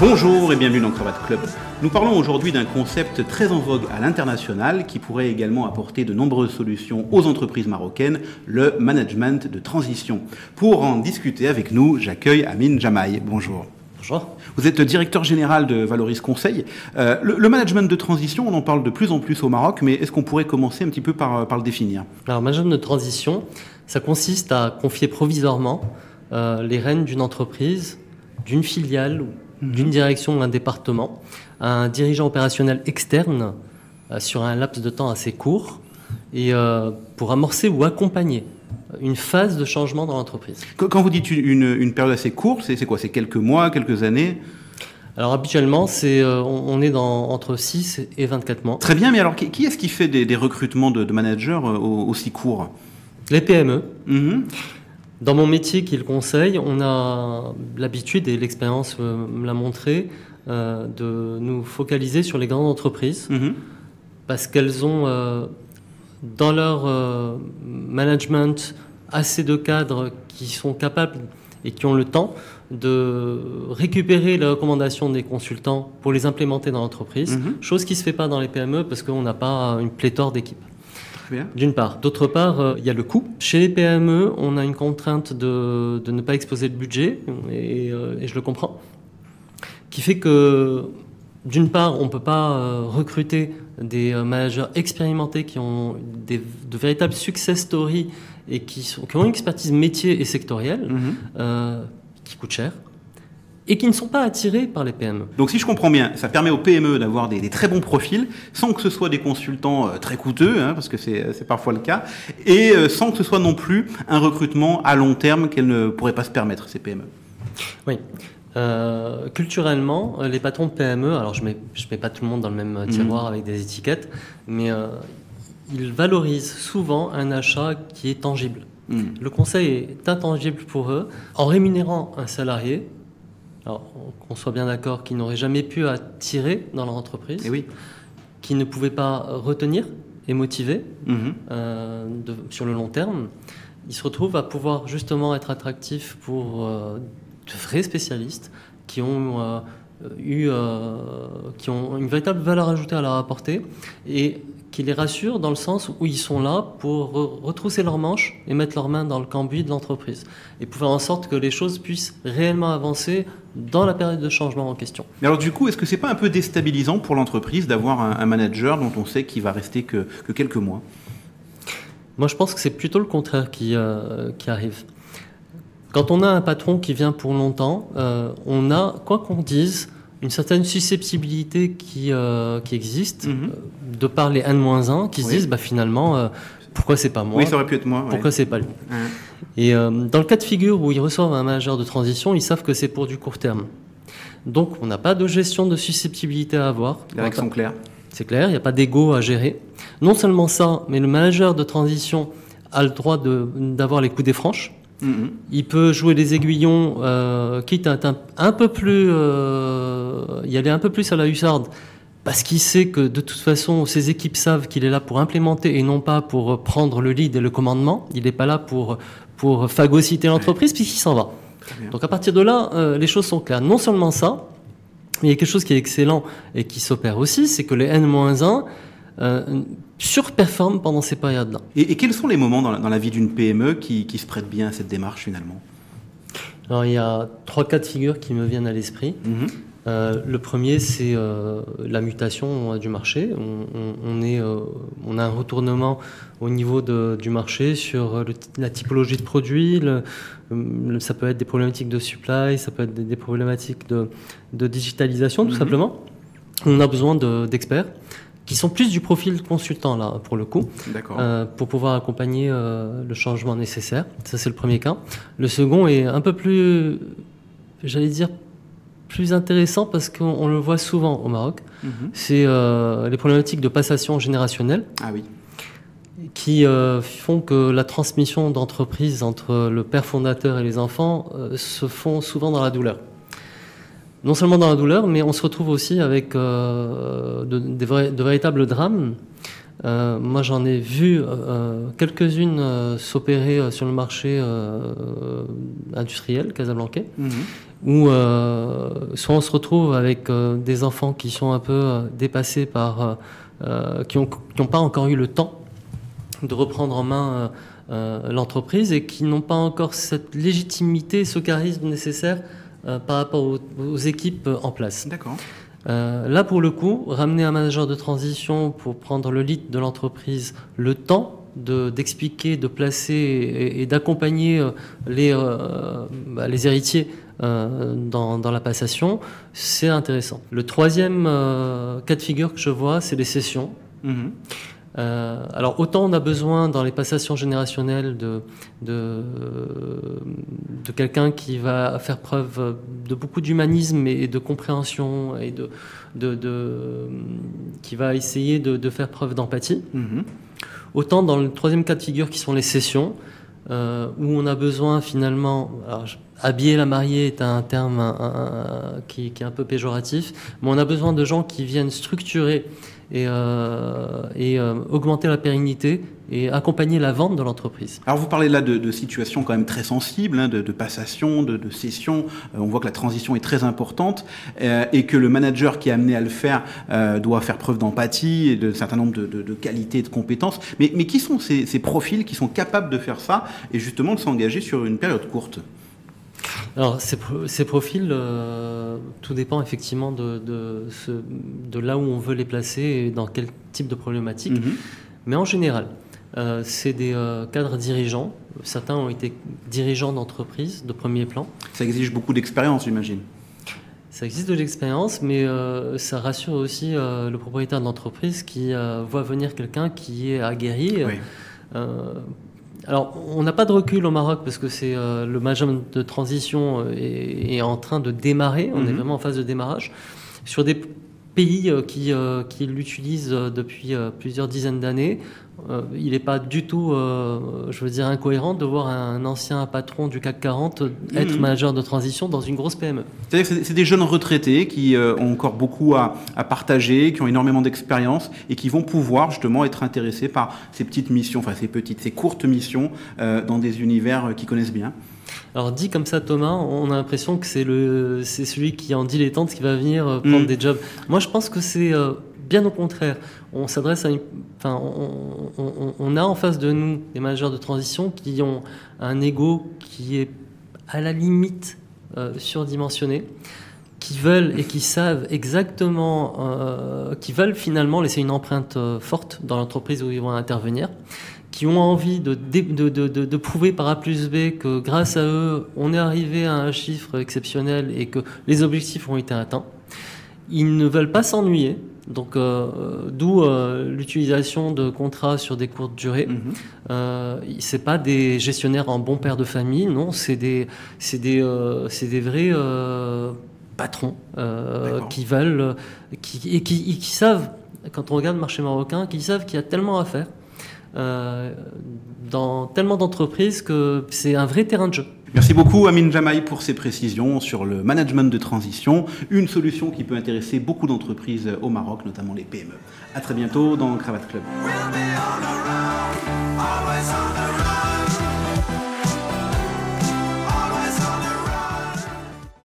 Bonjour et bienvenue dans Cravate Club. Nous parlons aujourd'hui d'un concept très en vogue à l'international qui pourrait également apporter de nombreuses solutions aux entreprises marocaines, le management de transition. Pour en discuter avec nous, j'accueille Amine Jamaï. Bonjour. Bonjour. Vous êtes directeur général de Valoris Conseil. Euh, le, le management de transition, on en parle de plus en plus au Maroc, mais est-ce qu'on pourrait commencer un petit peu par, par le définir? Alors, management de transition, ça consiste à confier provisoirement euh, les rênes d'une entreprise, d'une filiale, ou d'une direction ou d'un département à un dirigeant opérationnel externe euh, sur un laps de temps assez court et euh, pour amorcer ou accompagner une phase de changement dans l'entreprise. Qu- Quand vous dites une, période assez courte, c'est quoi? C'est quelques mois, quelques années? Alors habituellement, c'est, euh, on, est dans, entre 6 et 24 mois. Très bien, mais alors qui, qui est-ce qui fait des, des recrutements de, de managers euh, au- aussi courts? Les PME, Mhm. Dans mon métier qui est le conseil, on a l'habitude, et l'expérience euh, me l'a montré, de nous focaliser sur les grandes entreprises Mhm. parce qu'elles ont dans leur euh, management assez de cadres qui sont capables et qui ont le temps de récupérer les recommandations des consultants pour les implémenter dans l'entreprise, Mhm. chose qui ne se fait pas dans les PME parce qu'on n'a pas une pléthore d'équipes. D'une part. D'autre part, euh, il y a le coût. Chez les PME, on a une contrainte de, de ne pas exposer le budget, et, euh, et je le comprends, qui fait que, d'une part, on ne peut pas recruter des euh, managers expérimentés qui ont des, de véritables success stories et qui, sont, qui ont une expertise métier et sectorielle, Mhm. euh, qui coûte cher, et qui ne sont pas attirés par les PME. Donc si je comprends bien, ça permet aux PME d'avoir des, des très bons profils, sans que ce soit des consultants euh, très coûteux, hein, parce que c'est c'est parfois le cas, et euh, sans que ce soit non plus un recrutement à long terme qu'elles ne pourraient pas se permettre, ces PME. Oui. Euh, culturellement, euh, les patrons de PME, alors je mets, je mets pas tout le monde dans le même euh, tiroir avec des étiquettes, mais euh, ils valorisent souvent un achat qui est tangible. Mhm. Le conseil est intangible pour eux. En rémunérant un salarié, alors qu'on soit bien d'accord, qu'ils n'auraient jamais pu attirer dans leur entreprise, Et oui. qu'ils ne pouvaient pas retenir et motiver, Mhm. euh, de- sur le long terme, ils se retrouvent à pouvoir justement être attractifs pour de vrais spécialistes qui ont euh, eu, euh, qui ont une véritable valeur ajoutée à leur apporter et qui les rassurent dans le sens où ils sont là pour re- retrousser leurs manches et mettre leurs mains dans le cambouis de l'entreprise et pour faire en sorte que les choses puissent réellement avancer dans la période de changement en question. Mais alors du coup, est-ce que c'est pas un peu déstabilisant pour l'entreprise d'avoir un, un manager dont on sait qu'il va rester que, que quelques mois? Moi, je pense que c'est plutôt le contraire qui, euh, qui arrive. Quand on a un patron qui vient pour longtemps, euh, on a, quoi qu'on dise, une certaine susceptibilité qui, euh, qui existe, Mhm. euh, de par les N-1, qui se disent bah, finalement, euh, pourquoi c'est pas moi Oui, ça aurait pu être moi. ouais. Pourquoi c'est pas lui. Et dans le cas de figure où ils reçoivent un manager de transition, ils savent que c'est pour du court terme. Donc, on n'a pas de gestion de susceptibilité à avoir. Les règles sont claires. C'est clair, il n'y a pas d'ego à gérer. Non seulement ça, mais le manager de transition a le droit d'avoir les coups des franches. Mhm. Il peut jouer les aiguillons, euh, quitte à être un, un peu plus, euh, y aller un peu plus à la hussarde, parce qu'il sait que de toute façon, ses équipes savent qu'il est là pour implémenter et non pas pour prendre le lead et le commandement. Il n'est pas là pour, pour phagocyter l'entreprise, puisqu'il s'en va. Donc à partir de là, euh, les choses sont claires. Non seulement ça, mais il y a quelque chose qui est excellent et qui s'opère aussi, c'est que les N-1 euh, surperforment pendant ces périodes-là. Et, et quels sont les moments dans la, dans la vie d'une PME qui, qui se prêtent bien à cette démarche finalement? Alors il y a trois cas de figure qui me viennent à l'esprit. Mhm. Euh, le premier, c'est euh, la mutation du marché. On, on- on est, euh, on a un retournement au niveau de- du marché sur le la typologie de produits. le- le- ça peut être des problématiques de supply, ça peut être des, des problématiques de, de digitalisation, tout Mhm. simplement. On a besoin de- d'experts qui sont plus du profil consultant, là, pour le coup. Euh, pour pouvoir accompagner euh, le changement nécessaire. Ça, c'est le premier cas. Le second est un peu plus, j'allais dire, plus intéressant parce qu'on on le voit souvent au Maroc. Mhm. C'est euh, les problématiques de passation générationnelle Ah oui. qui font que la transmission d'entreprise entre le père fondateur et les enfants se font souvent dans la douleur. Non seulement dans la douleur, mais on se retrouve aussi avec euh, de, des vrais- de véritables drames Euh, moi, j'en ai vu euh, quelques-unes s'opérer sur le marché industriel casablancais, Mhm. où soit on se retrouve avec des enfants qui sont un peu dépassés par, qui n'ont qui ont pas encore eu le temps de reprendre en main l'entreprise et qui n'ont pas encore cette légitimité, ce charisme nécessaire euh, par rapport aux, aux équipes en place. D'accord. Euh, là, pour le coup, ramener un manager de transition pour prendre le lead de l'entreprise, le temps de- d'expliquer, de, placer et, et d'accompagner euh, les, euh, bah, les héritiers euh, dans, dans la passation, c'est intéressant. Le troisième euh, cas de figure que je vois, c'est les sessions. Mhm. Euh, alors autant on a besoin dans les passations générationnelles de, de, de quelqu'un qui va faire preuve de beaucoup d'humanisme et de compréhension et de, de, de- qui va essayer de, de faire preuve d'empathie. Mhm. Autant dans le troisième cas de figure qui sont les sessions, euh, où on a besoin finalement, alors, je- habiller la mariée est un terme un- un- qui, qui est un peu péjoratif, mais on a besoin de gens qui viennent structurer et, euh, euh, augmenter la pérennité et accompagner la vente de l'entreprise. Alors vous parlez là de, situations quand même très sensibles, hein, de, de passation, de, de cession. Euh, on voit que la transition est très importante et que le manager qui est amené à le faire doit faire preuve d'empathie et de certain nombre de, qualités et de compétences. Mais, qui sont ces profils qui sont capables de faire ça et justement de s'engager sur une période courte? Alors, ces, pro- ces profils, euh, tout dépend effectivement de, de, ce- de là où on veut les placer et dans quel type de problématique. Mhm. Mais en général, euh, c'est des euh, cadres dirigeants. Certains ont été dirigeants d'entreprise de premier plan. Ça exige beaucoup d'expérience, j'imagine. Ça existe de l'expérience, mais euh, ça rassure aussi le propriétaire de l'entreprise qui voit venir quelqu'un qui est aguerri. Oui. Alors, on n'a pas de recul au Maroc parce que c'est euh, le management de transition euh, est, est en train de démarrer. On est Mhm. vraiment en phase de démarrage sur des pays euh, qui, euh, qui l'utilisent euh, depuis plusieurs dizaines d'années. Il n'est pas du tout, je veux dire, incohérent de voir un ancien patron du CAC 40 être Mhm. manager de transition dans une grosse PME. C'est-à-dire que c'est- des jeunes retraités qui ont encore beaucoup à, à partager, qui ont énormément d'expérience et qui vont pouvoir justement être intéressés par ces petites missions, enfin ces petites, ces courtes missions euh, dans des univers qu'ils connaissent bien. Alors dit comme ça Thomas, on a l'impression que c'est le c'est celui qui en dilettante qui va venir euh, prendre Mm. des jobs. Moi je pense que c'est euh, bien au contraire. On s'adresse à une enfin on, on- on- on a en face de nous des managers de transition qui ont un ego qui est à la limite euh, surdimensionné qui veulent et qui savent exactement, euh, qui veulent finalement laisser une empreinte forte dans l'entreprise où ils vont intervenir, qui ont envie de, dé- de, de, de- de prouver par A plus B que grâce à eux, on est arrivé à un chiffre exceptionnel et que les objectifs ont été atteints. Ils ne veulent pas s'ennuyer, donc euh, d'où euh, l'utilisation de contrats sur des courtes durées. Mhm. Euh, c'est pas des gestionnaires en bon père de famille, non, c'est des, c'est des, euh, des vrais patrons qui veulent, qui, et qui, et qui savent, quand on regarde le marché marocain, qui savent qu'il y a tellement à faire euh, dans tellement d'entreprises que c'est un vrai terrain de jeu. Merci beaucoup Amine Jamaï pour ces précisions sur le management de transition, une solution qui peut intéresser beaucoup d'entreprises au Maroc, notamment les PME. À très bientôt dans Cravate Club.